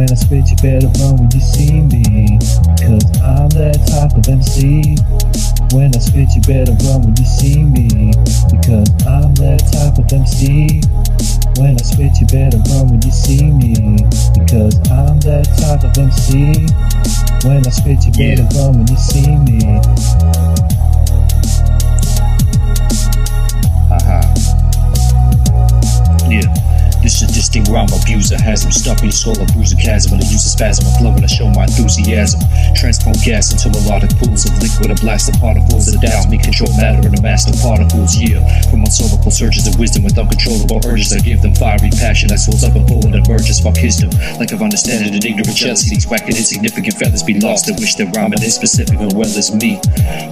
When I spit, you better run when you see me. Cause I'm that type of MC. When I spit, you better run when you see me. Because I'm that type of MC. When I spit, you better run when you see me. Because I'm that type of MC. When I spit, you better Yeah. run when you see me. Rhyme abuser has him stuck in skull, a bruise a chasm, and I use a spasm of flow when I show my enthusiasm. Transform gas into melodic pools of liquid and blast the particles that doubts me control matter and the master particles. Yeah, from unsolvable surges of wisdom with uncontrollable urges, I give them fiery passion that swells up and full and emerges. Fuck wisdom, like I've understood it in ignorant jealousy. These whack and insignificant feathers be lost. I wish their rhyming is specific as well as me.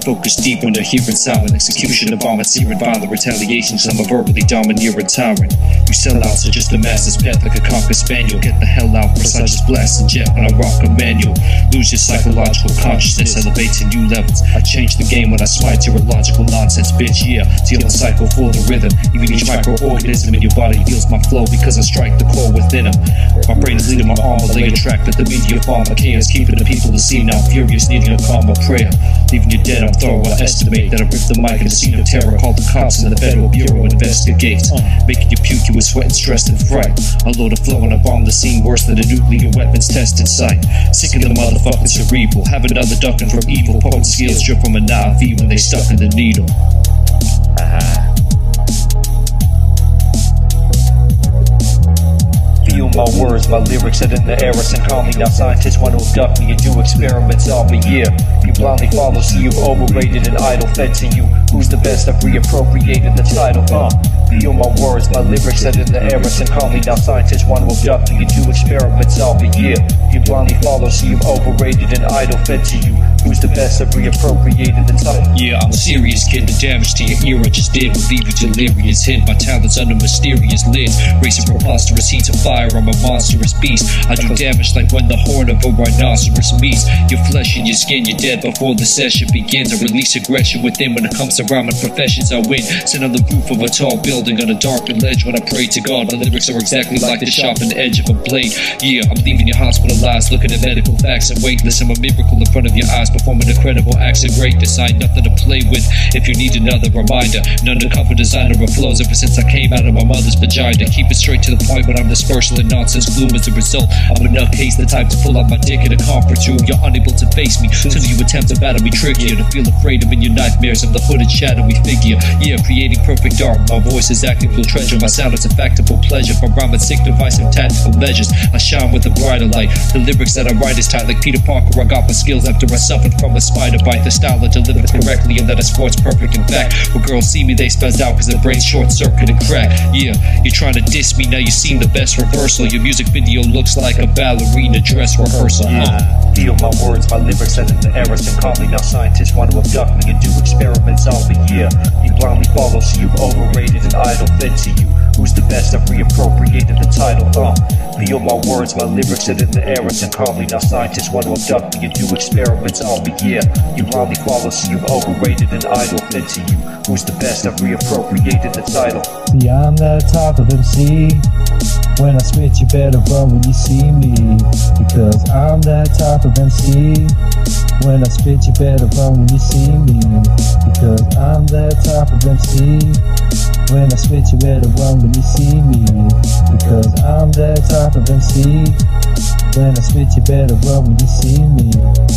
Focus deep on the hearing silent execution of vomit, searing violent retaliations. I'm a verbally domineering tyrant. You sell out to just the master's path like a cocker spaniel. Get the hell out, precise just blasting jet when I rock a manual. Lose your psychological consciousness, elevate to new levels. I change the game when I smite your illogical nonsense, bitch. Yeah, dealing cycle for the rhythm. Even each microorganism in your body feels my flow because I strike the core within them. My brain is leading my armor, laying track that the media farmer chaos, keeping the people to see now furious, needing a calmer prayer. Leaving you dead, I'm thorough. I estimate that I rip the mic in the scene of terror. Call the cops and the federal bureau investigates. Making you puke, you with sweat and stress and fright. I load a flow and I bomb the scene worse than a nuclear weapons tested site. Sick of the motherfucking cerebral. Have another ducking from evil. Potent skills drip from a knife when they stuck in the needle. Feel my words, my lyrics set in the air and call me. Now scientists want to abduct me and do experiments on me. Yeah, you blindly follow, see you've overrated and idol fed to you. Who's the best? I've reappropriated the title. Uh, feel my words, my lyrics set in the air and call me. Now scientists want to abduct me and do experiments on me. Yeah, you blindly follow, see you've overrated and idol fed to you. Who's the best? I've reappropriated the title. Yeah, I'm serious, kid. The damage to your ear I just did will leave you delirious. Hid my talents under mysterious lids. Racing preposterous heats of fire, I'm a monstrous beast. I do damage like when the horn of a rhinoceros meets your flesh and your skin. You're dead before the session begins. I release aggression within when it comes to rhyming professions. I win. Sit on the roof of a tall building on a darkened ledge when I pray to God. My lyrics are exactly like the sharpened edge of a blade. Yeah, I'm leaving you hospitalized, looking at medical facts and weightless. I'm a miracle in front of your eyes, performing incredible acts of greatness. I ain't nothing to play with. If you need another reminder, an undercover designer of flows ever since I came out of my mother's vagina. Keep it straight to the point when I'm dispersal and nonsense gloom as a result. I'm a nutcase, the type to pull out my dick in a conference room. You're unable to face me till you attempt to battle me trickier. To feel afraid of in your nightmares of the hooded shadowy figure. Yeah, creating perfect art. My voice is acting full treasure. My sound is a factable pleasure. For rhyming sick device and tactical measures. I shine with a brighter light. The lyrics that I write is tight like Peter Parker. I got my skills after I suffered from a spider bite. The style I deliver correctly and that is sports perfect. In fact, when girls see me, they spaz out cause their brains short circuit and crack. Yeah, you're trying to diss me, now you seen the best reversal. Your music video looks like a ballerina dress rehearsal. Huh? Ah, Feel my words, my lyrics set in the errors and me. Now scientists want to abduct me and do experiments all the year. you blindly follow, so you've overrated and idol fed to you. Who's the best? I've reappropriated the title. Uh, feel my words, my lyrics set in the errors and call me. Now scientists want to abduct me and do experiments on me. Yeah, you blindly follow, so you've overrated and idol fed to you. Who's the best? I've reappropriated the title. See, I'm that type of MC. When I spit, you better run when you see me. Because I'm that type of MC. When I spit, you better run when you see me. Because I'm that type of MC. When I spit, you better run when you see me. Because I'm that type of MC. When I spit, you better run when you see me.